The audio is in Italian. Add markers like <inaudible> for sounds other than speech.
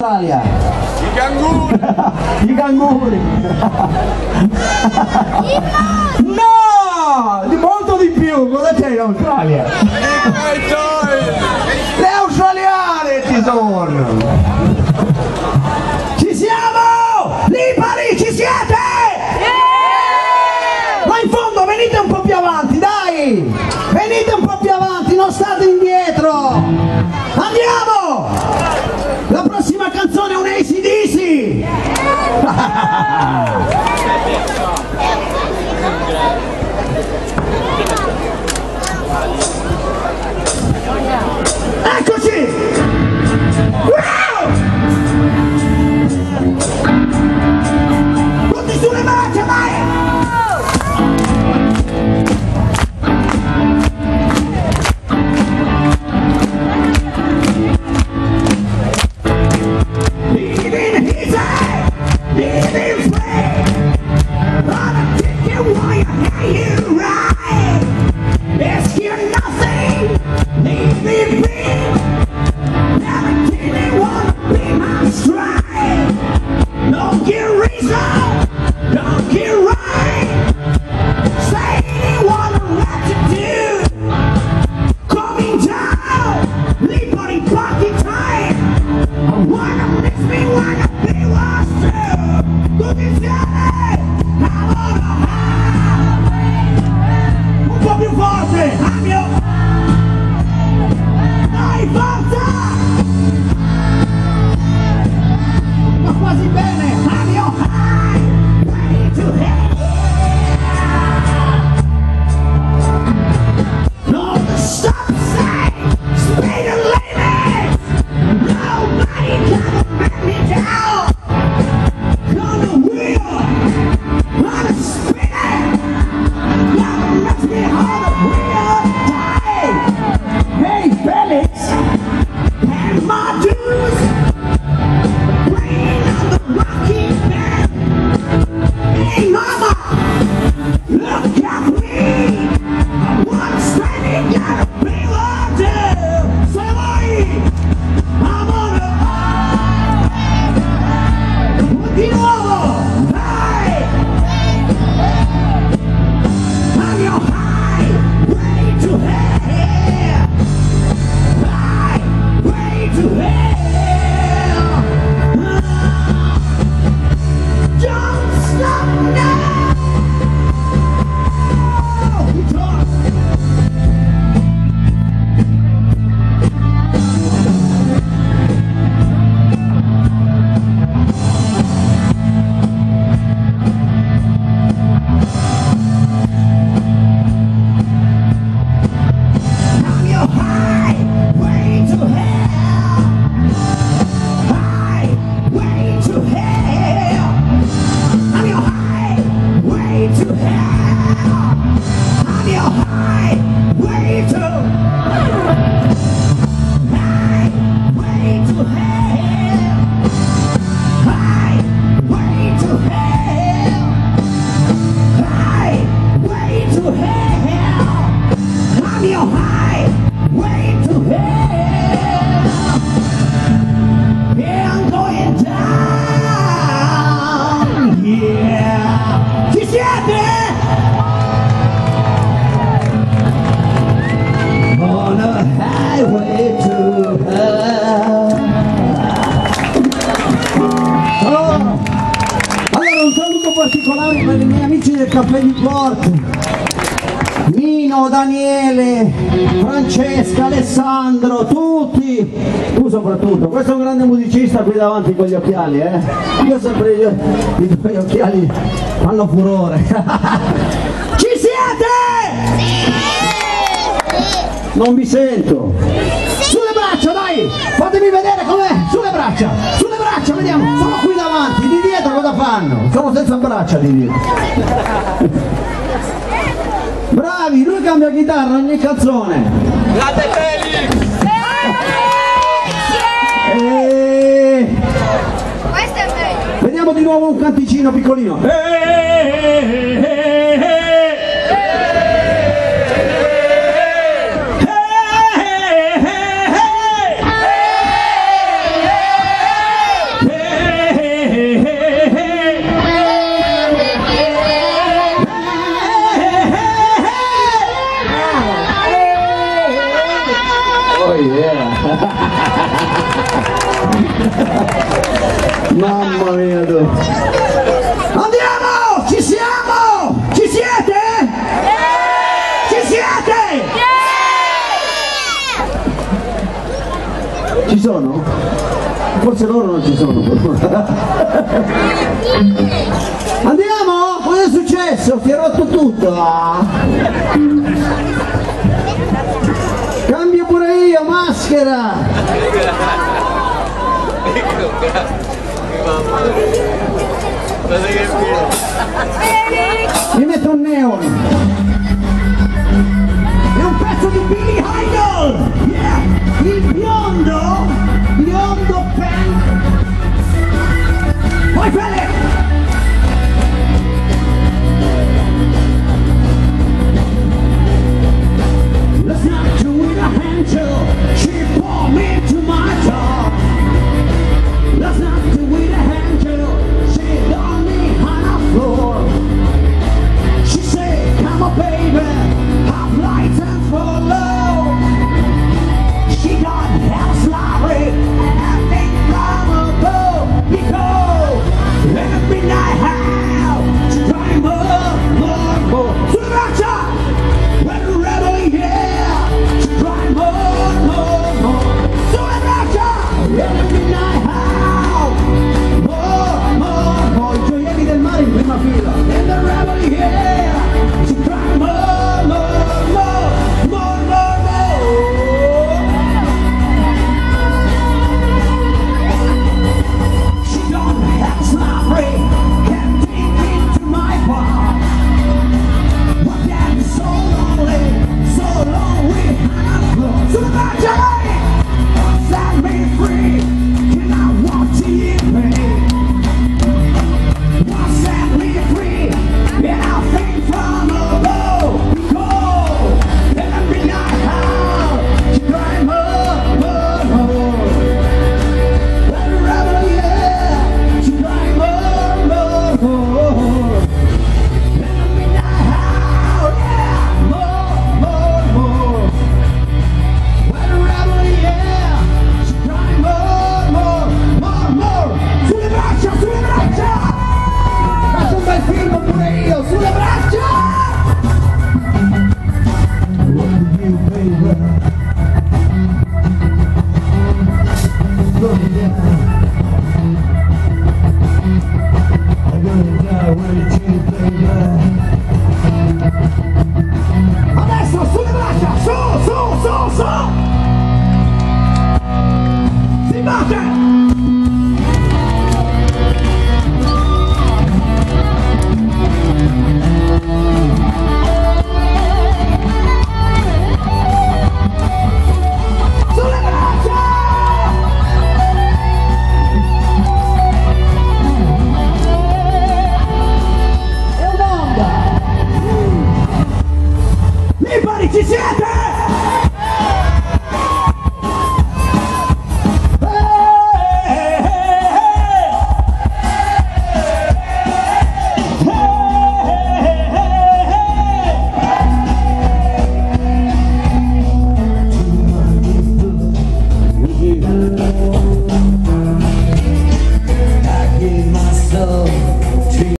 Italia. I canguri! <laughs> I canguri! no! Di molto di più! Cosa c'è in Australia? Eh, Le australiane ci sono! per di porto Nino, Daniele, Francesca, Alessandro, tutti, tu soprattutto, questo è un grande musicista qui davanti con gli occhiali, eh? io sempre io, i tuoi occhiali fanno furore. <laughs> Ci siete? Non vi sento. Sulle braccia, dai, fatemi vedere com'è, sulle braccia, sulle braccia, vediamo, sono qui davanti, di dietro cosa fanno? Sono senza braccia di dietro. <laughs> bravi lui cambia chitarra ogni canzone grande Felix eh. questo è meglio. Vediamo di nuovo un canticino piccolino. E... Mamma mia tu. Andiamo! Ci siamo! Ci siete? Ci siete? Ci sono? Forse loro non ci sono. Andiamo? Cosa è successo? Ti è rotto tutto? Ah. Cambio pure io, maschera! Ecco, Mi metto un neon è un pezzo di Billy Idol yeah.